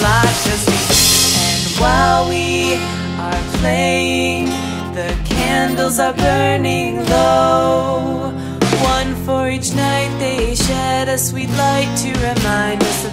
And while we are playing, the candles are burning low. One for each night, they shed a sweet light to remind us